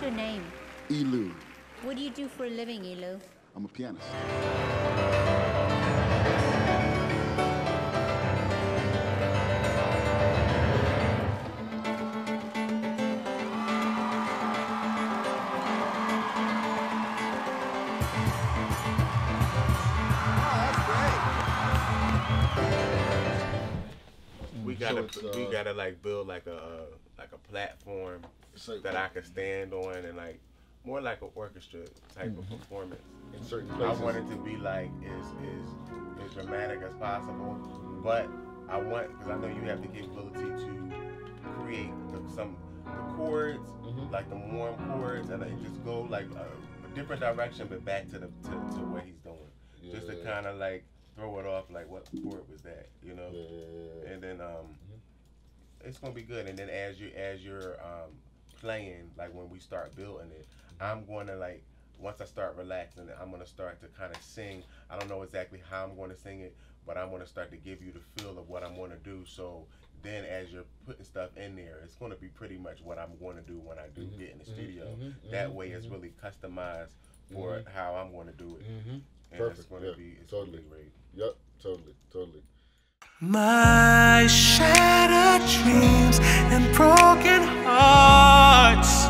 What's your name? Elew. What do you do for a living, Elew? I'm a pianist. Gotta uh, we gotta like build like a uh, like a platform So- that I can stand on and like more like an orchestra type of performance. In certain I want it to be like as as as dramatic as possible, but I want because I know you have the capability to create the, some the chords, Mhm. like the warm chords, and like, just go like a, a different direction, but back to the to, to what he's doing, just to kind of like throw it off like what chord was that, you know? Yeah, yeah, yeah. and then um, it's gonna be good. And then as you as you're um, playing, like when we start building it, I'm gonna like once I start relaxing, I'm gonna start to kind of sing. I don't know exactly how I'm gonna sing it, but I'm gonna start to give you the feel of what I'm gonna do. So then, as you're putting stuff in there, it's gonna be pretty much what I'm gonna do when I do get in the studio. mhm, that mhm, way, it's mhm. really customized for how I'm gonna do it. Mm-hmm. And it's Perfect, gonna yeah, be it's totally. great. Yep, totally, totally. My shattered dreams and broken hearts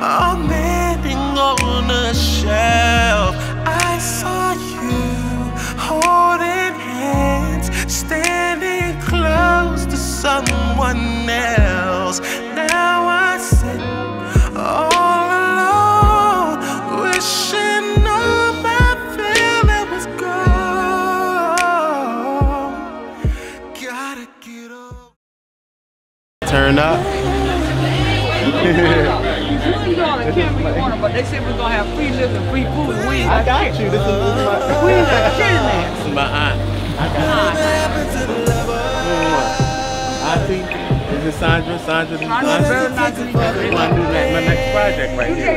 are mending on a shelf. I saw you holding hands, standing close to someone else. Now I sit all alone, wishing all want 'em, but they said we're gonna have free liquor free food and we I got got you. This is my. We ain't got shit in there. This is my aunt. Auntie, this is Sandra. Sandra, this is Sandra, Auntie. very nice to meet you. We want to do that, my next project right here.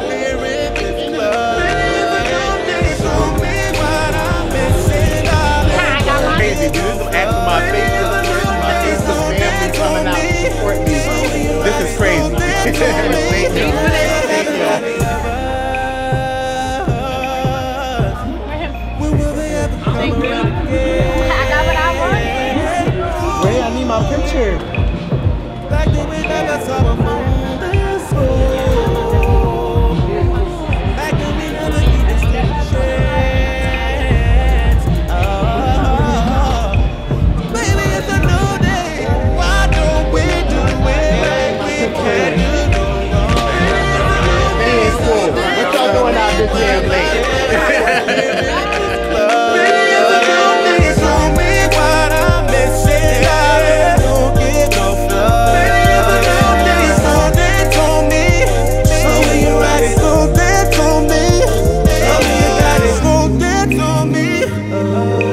me.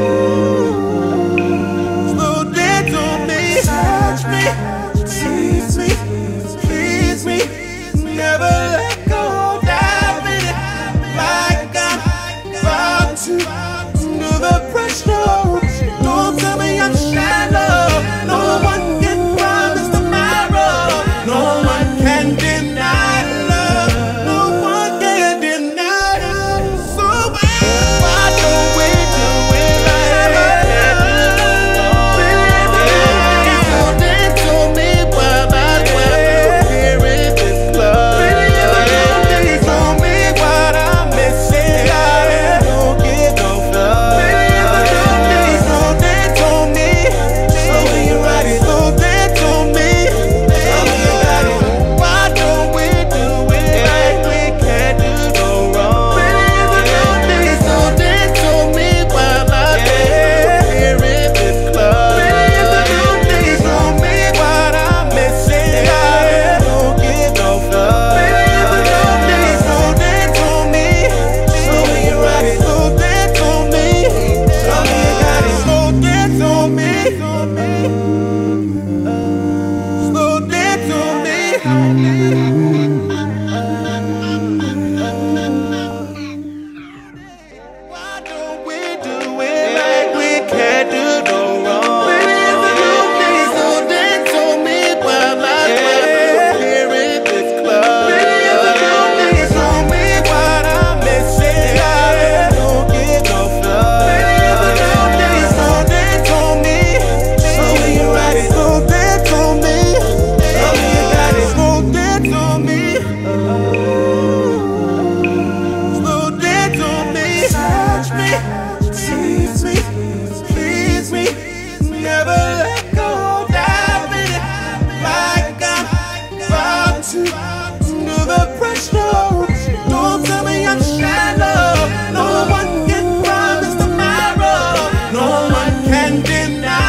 and deny.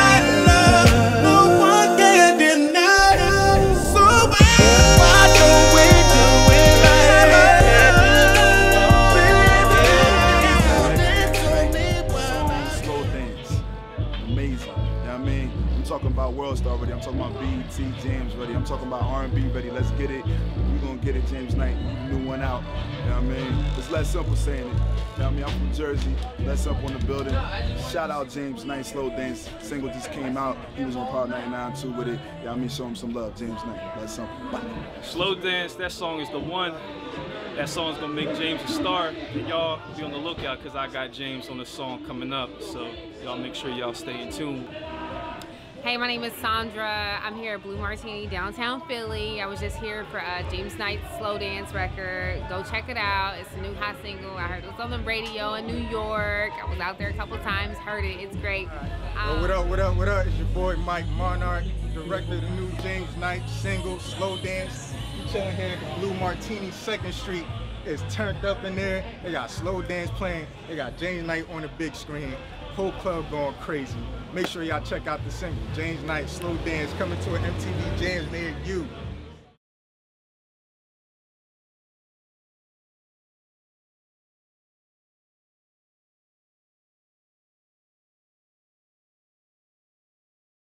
amazing. You know what I mean? I'm talking about World Star ready. I'm talking about BET Jams ready. I'm talking about R&B ready. Let's get it. We gonna get it, James Knight. New one out. You know what I mean? It's less simple saying it. You know I mean? I'm from Jersey. Less up on the building. Shout out James Knight, Slow Dance. Single just came out. He was on Power 99 too with it. Yeah, you know I mean, show him some love, James Knight. That's something. Slow Dance, that song is the one. That song's gonna make James a star. And y'all be on the lookout because I got James on the song coming up. So y'all make sure y'all stay in tune. Hey, my name is Sandra. I'm here at Blue Martini, downtown Philly. I was just here for uh, James Knight's Slow Dance record. Go check it out. It's a new hot single. I heard it was on the radio in New York. I was out there a couple times, heard it. It's great. Well, what up, what up, what up? It's your boy Mike Monarch, director of the new James Knight single, Slow Dance. Chilling here Blue Martini, 2nd Street. It's turned up in there. They got Slow Dance playing. They got James Knight on the big screen. Whole club going crazy. Make sure y'all check out the single, James Knight, Slow Dance, coming to an MTV Jams near you.